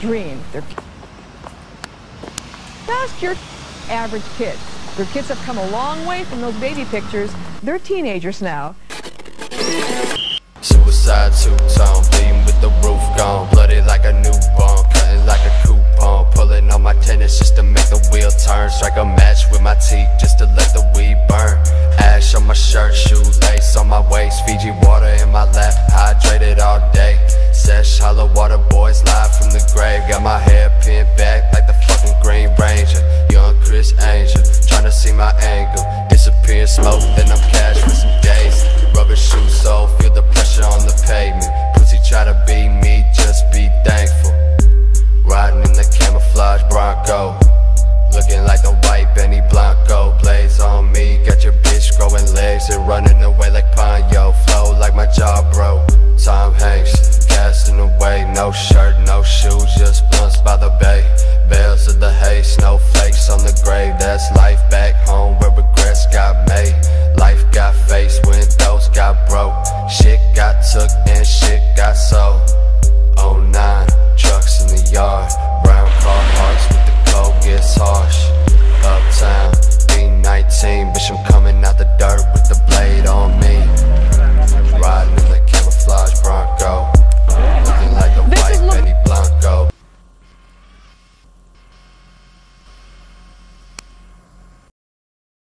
dream. They're just your average kid. Their kids have come a long way from those baby pictures. They're teenagers now. Suicide two-tone, bleeding with the roof gone Bloody like a newborn, cutting like a coupon Pulling on my tennis just to make the wheel turn Strike a match with my teeth just to let the weed burn Ash on my shirt, shoelace on my waist Fiji water Got my hair pinned back like the fucking Green Ranger. Young Criss Angel, tryna see my angle. Disappearing smoke, then I'm cash for some days. Rubber shoe sole, feel the pressure on the pavement. Pussy try to be me, just be thankful. Riding in the camouflage Bronco. Looking like the white Benny Blanco. Blaze on me, got your bitch growing legs and running away like Ponyo. Flow like my jaw, bro. Tom Hanks, casting away, no show. That's life back home where regrets got made. Life got faced when those got broke. Shit got took and shit got sold. Oh nine, trucks in the yard. Brown car parts with the cold gets harsh. Uptown, B19, bitch, I'm coming.